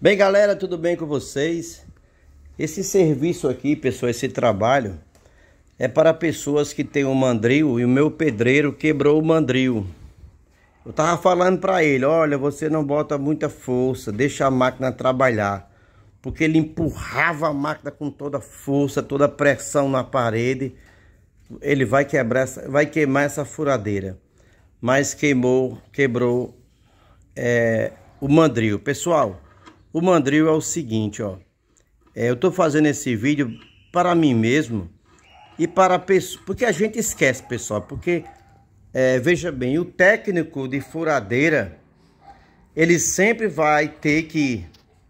Bem, galera, tudo bem com vocês? Esse serviço aqui, pessoal, esse trabalho é para pessoas que têm um mandril e o meu pedreiro quebrou o mandril. Eu tava falando para ele, olha, você não bota muita força, deixa a máquina trabalhar. Porque ele empurrava a máquina com toda força, toda pressão na parede. Ele vai quebrar, vai queimar essa furadeira. Mas queimou, quebrou é, o mandril. Pessoal, o mandril é o seguinte, ó. É, eu tô fazendo esse vídeo para mim mesmo e para pessoa, porque a gente esquece, pessoal, porque é, veja bem, o técnico de furadeira ele sempre vai ter que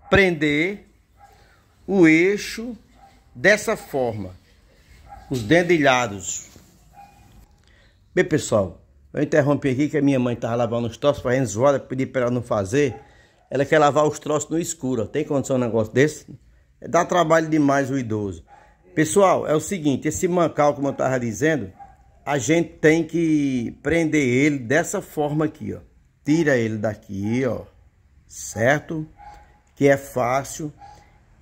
prender o eixo dessa forma, os dedilhados. Bem, pessoal, eu interrompi aqui que a minha mãe estava lavando os troços, fazendo zoada, pedi para ela não fazer. Ela quer lavar os troços no escuro. Tem condição um negócio desse? Dá trabalho demais o idoso. Pessoal, é o seguinte, esse mancal, como eu estava dizendo, a gente tem que prender ele dessa forma aqui, ó. Tira ele daqui, ó, certo? Que é fácil.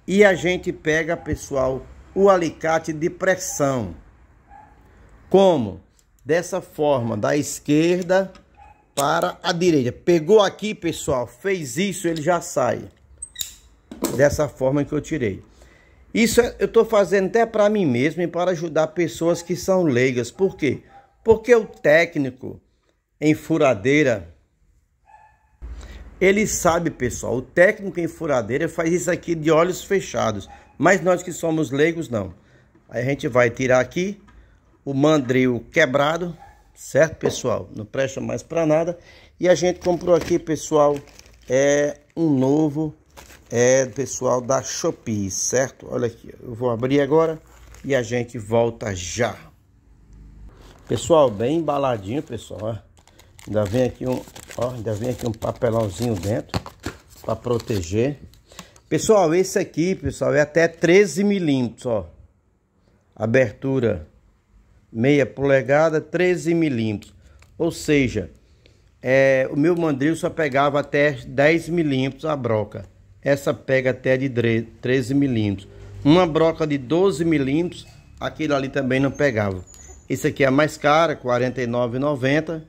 E a gente pega, pessoal, o alicate de pressão. Como? Dessa forma, da esquerda para a direita. Pegou aqui, pessoal, fez isso, ele já sai. Dessa forma que eu tirei. Isso é, eu estou fazendo até para mim mesmo e para ajudar pessoas que são leigas. Por quê? Porque o técnico em furadeira, ele sabe, pessoal, o técnico em furadeira faz isso aqui de olhos fechados. Mas nós que somos leigos, não. Aí a gente vai tirar aqui o mandril quebrado, certo, pessoal? Não presta mais para nada. E a gente comprou aqui, pessoal, é um novo, é, pessoal, da Shopee, certo? Olha aqui, eu vou abrir agora e a gente volta já. Pessoal, bem embaladinho, pessoal, ó. Ainda vem aqui um, ó, ainda vem aqui um papelãozinho dentro para proteger. Pessoal, esse aqui, pessoal, é até 13 milímetros, ó. Abertura meia polegada, 13 milímetros. Ou seja, é, o meu mandril só pegava até 10 milímetros a broca. Essa pega até de 13 milímetros. Uma broca de 12 milímetros, aquilo ali também não pegava. Esse aqui é mais cara, R$ 49,90,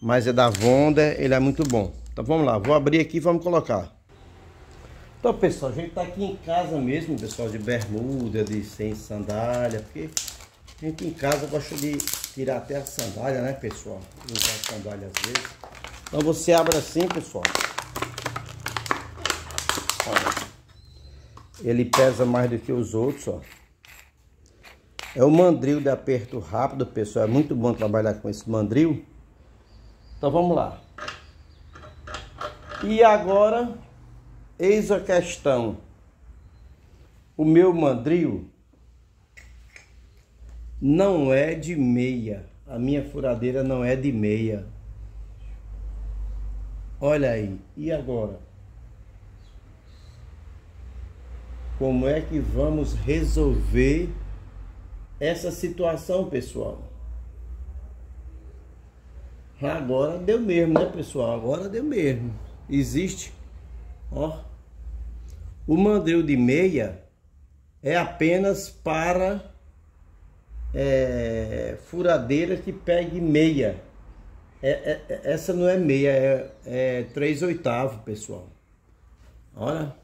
mas é da Vonda, ele é muito bom. Então vamos lá, vou abrir aqui e vamos colocar. Então pessoal, a gente tá aqui em casa mesmo, pessoal, de bermuda, de sem sandália, porque a gente em casa gosta de tirar até a sandália, né, pessoal? Usar sandália às vezes. Então você abre assim, pessoal. Olha. Ele pesa mais do que os outros, ó. É o mandril de aperto rápido, pessoal. É muito bom trabalhar com esse mandril. Então vamos lá. E agora, eis a questão. O meu mandril não é de meia. A minha furadeira não é de meia. Olha aí. E agora? Como é que vamos resolver essa situação, pessoal? Agora deu mesmo, né, pessoal? Agora deu mesmo. Existe, ó. O mandril de meia é apenas para é, furadeira que pegue meia. É, é, é essa não é meia, é, é 3 oitavos, pessoal. Olha.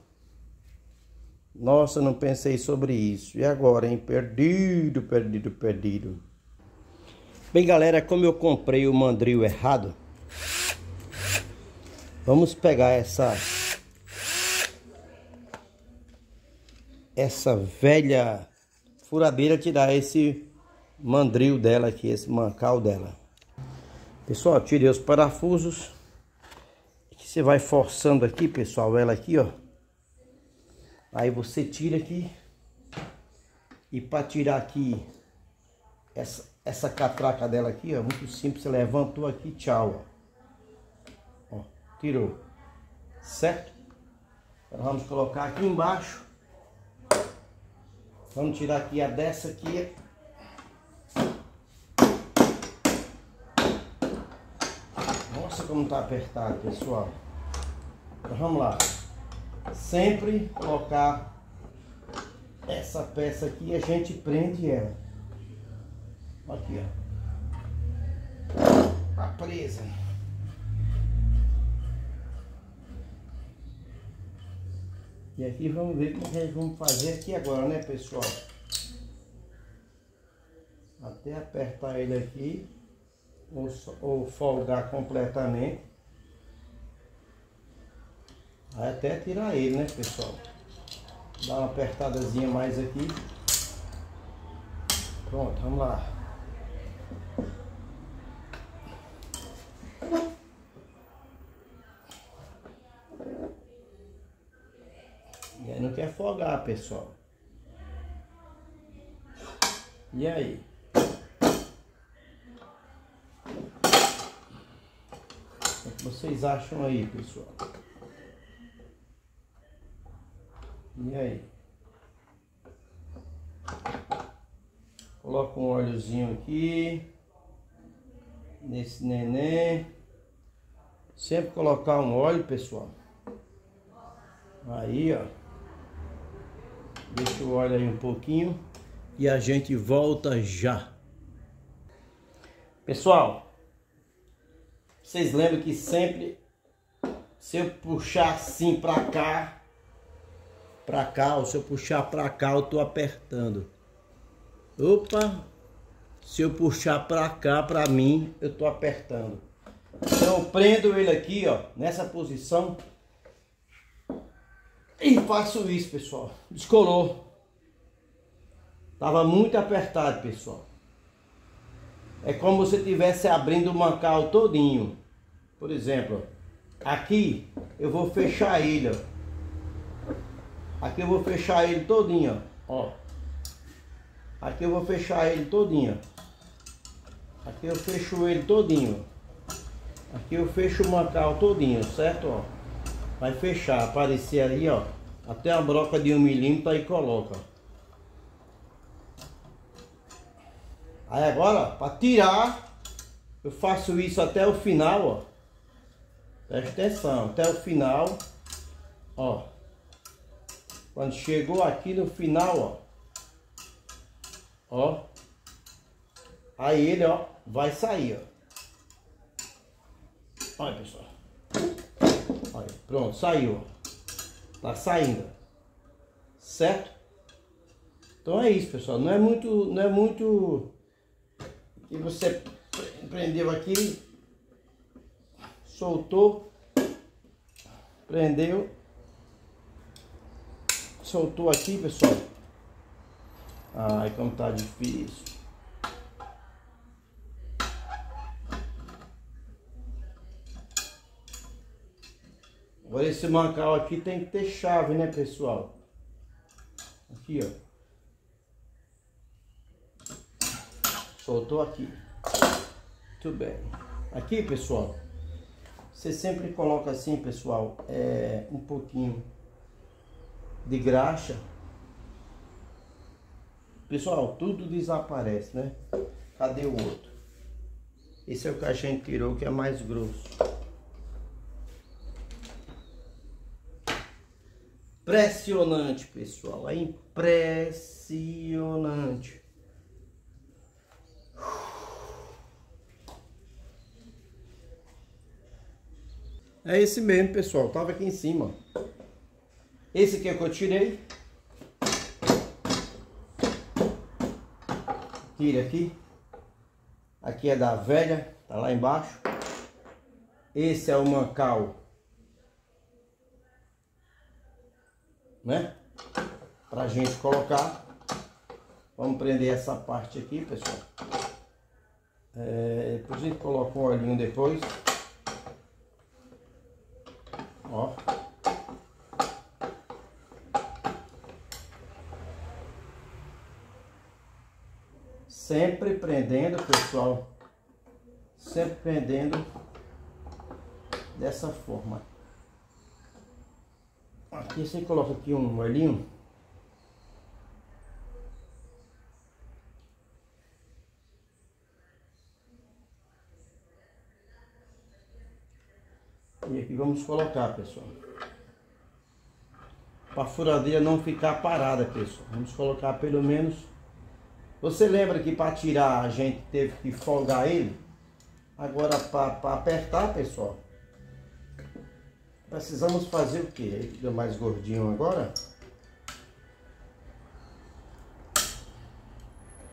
Nossa, não pensei sobre isso. E agora, hein? Perdido, perdido, perdido. Bem, galera, como eu comprei o mandril errado, vamos pegar essa essa velha furadeira tirar esse mandril dela aqui, esse mancal dela. Pessoal, tirei os parafusos. Você vai forçando aqui, pessoal, ela aqui, ó. Aí você tira aqui. E para tirar aqui essa, essa catraca dela aqui, ó, muito simples, você levantou aqui, tchau, ó. ó tirou. Certo? Então vamos colocar aqui embaixo. Vamos tirar aqui a dessa aqui. Nossa, como tá apertado, pessoal. Então, vamos lá. sempre colocar essa peça aqui, a gente prende ela. Aqui, ó. Tá presa. E aqui vamos ver é que vamos fazer aqui agora, né, pessoal? Até apertar ele aqui, ou, ou folgar completamente. Aí até tirar ele, né, pessoal? Dá uma apertadazinha mais aqui. Pronto, vamos lá. E aí não quer afogar, pessoal. E aí? O que vocês acham aí, pessoal? E aí? Coloca um óleozinho aqui. Nesse neném. Sempre colocar um óleo, pessoal. Aí, ó. Deixa o óleo aí um pouquinho. E a gente volta já. Pessoal, vocês lembram que sempre se eu puxar assim pra cá, pra cá, ou se eu puxar pra cá, eu tô apertando. Opa! Se eu puxar pra cá, pra mim, eu tô apertando. Então eu prendo ele aqui, ó, nessa posição. E faço isso, pessoal. Descolou. Tava muito apertado, pessoal. É como você estivesse abrindo o mancal todinho. Por exemplo, aqui eu vou fechar ele, ó. Aqui eu vou fechar ele todinho, ó. Aqui eu vou fechar ele todinho. Aqui eu fecho ele todinho. Aqui eu fecho o mancal todinho, certo? Ó. Vai fechar, aparecer aí, ó. Até a broca de um milímetro aí coloca. Aí agora, para tirar, eu faço isso até o final, ó. Presta atenção, até o final, ó. Quando chegou aqui no final, ó. Ó. Aí ele, ó, vai sair, ó. Olha, pessoal. Olha, pronto, saiu, Tá saindo. Certo? Então é isso, pessoal. Não é muito, não é muito e você prendeu aqui, soltou, prendeu, soltou aqui, pessoal. Ai, como tá difícil. Agora esse mancal aqui tem que ter chave, né, pessoal? Aqui, ó. Soltou aqui. Muito bem. Aqui, pessoal, você sempre coloca assim, pessoal, é, um pouquinho de graxa. Pessoal, tudo desaparece, né? Cadê o outro? Esse é o que a gente tirou, que é mais grosso. Impressionante, pessoal. É impressionante. É esse mesmo, pessoal. Tava aqui em cima. Esse aqui é que eu tirei. Tira aqui. Aqui é da velha, tá lá embaixo. Esse é o mancal. Né? Pra gente colocar. Vamos prender essa parte aqui, pessoal. É, depois a gente coloca um olhinho depois. Ó. Sempre prendendo, pessoal. Sempre prendendo dessa forma. Aqui você coloca aqui um olhinho. E aqui vamos colocar, pessoal. para a furadeira não ficar parada, pessoal. Vamos colocar pelo menos... Você lembra que para tirar a gente teve que folgar ele? Agora para apertar, pessoal, precisamos fazer o que? Ele mais gordinho agora.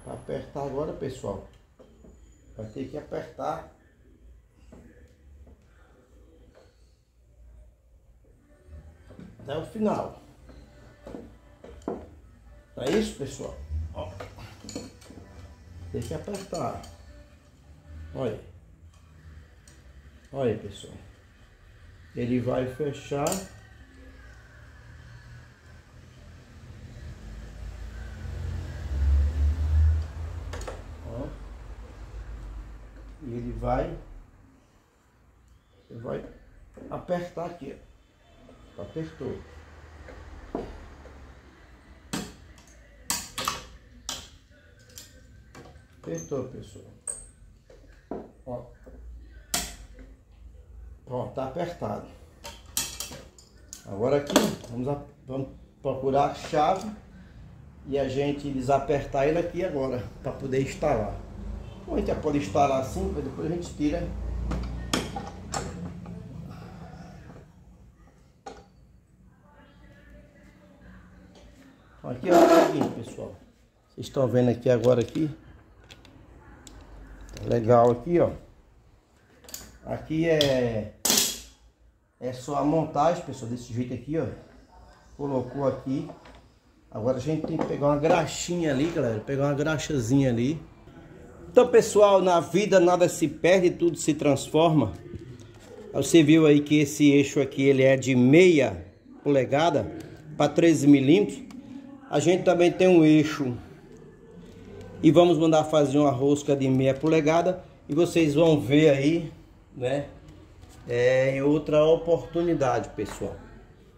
Para apertar agora, pessoal, vai ter que apertar até o final. É isso, pessoal? Ó. Tem que apertar. Olha. Olha, pessoal. Ele vai fechar. Ó. E ele vai. Ele vai apertar aqui, ó. Apertou. Apertou, pessoal. Ó. Ó, tá apertado. Agora aqui, vamos, a, vamos procurar a chave e a gente desapertar ele aqui agora, para poder instalar. A gente pode instalar assim, depois a gente tira. Aqui é o seguinte, pessoal. Vocês estão vendo aqui agora aqui, legal aqui, ó. Aqui é é só a montagem, pessoal, desse jeito aqui, ó. Colocou aqui. Agora a gente tem que pegar uma graxinha ali, galera. Pegar uma graxazinha ali. Então, pessoal, na vida nada se perde, tudo se transforma. Você viu aí que esse eixo aqui, ele é de meia polegada para 13 milímetros. A gente também tem um eixo e vamos mandar fazer uma rosca de meia polegada e vocês vão ver aí, né, é, em outra oportunidade, pessoal.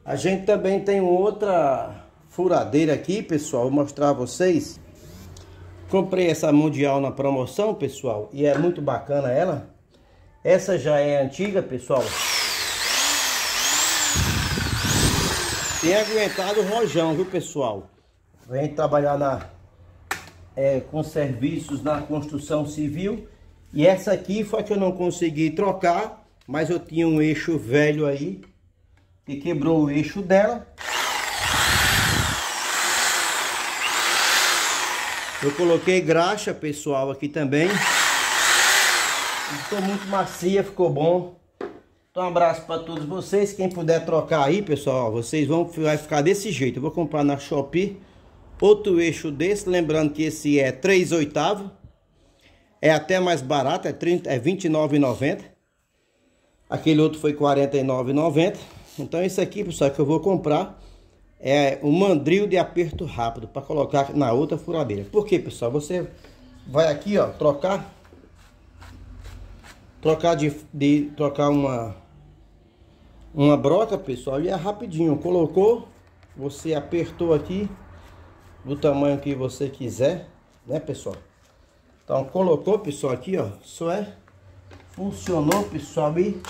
A gente também tem outra furadeira aqui, pessoal, vou mostrar a vocês. Comprei essa Mundial na promoção, pessoal, e é muito bacana ela. Essa já é antiga, pessoal. Tem aguentado o rojão, viu, pessoal? Vem trabalhar na é, com serviços na construção civil. E essa aqui foi que eu não consegui trocar, mas eu tinha um eixo velho aí, que quebrou o eixo dela. Eu coloquei graxa, pessoal, aqui também. Ficou muito macia, ficou bom. Então um abraço para todos vocês. Quem puder trocar aí, pessoal, vocês vão vai ficar desse jeito. Eu vou comprar na Shopee Outro eixo desse, lembrando que esse é 3 oitavo. É até mais barato, é, 30, é R$29,90. Aquele outro foi R$49,90. Então esse aqui, pessoal, que eu vou comprar é um mandril de aperto rápido para colocar na outra furadeira. Por quê, pessoal? Você vai aqui, ó, trocar trocar de, de trocar uma uma broca, pessoal, e é rapidinho. Colocou, você apertou aqui, do tamanho que você quiser, né, pessoal? Então, colocou, pessoal, aqui, ó, só é, funcionou, pessoal, e...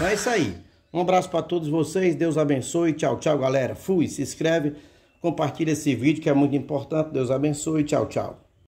É isso aí. Um abraço para todos vocês, Deus abençoe, tchau, tchau, galera. Fui, se inscreve, compartilha esse vídeo que é muito importante, Deus abençoe, tchau, tchau.